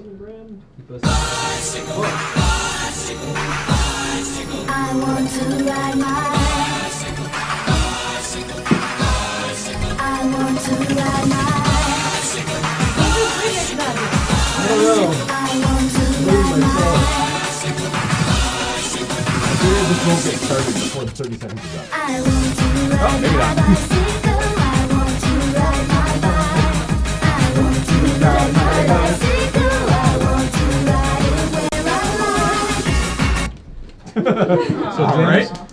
Instagram. Keep us. I want to ride my bicycle. I want to ride my bicycle. I don't know. I want to Maybe ride myself. I figured this won't get started before the 30 seconds is up. I want to oh, ride maybe my not. So James, right.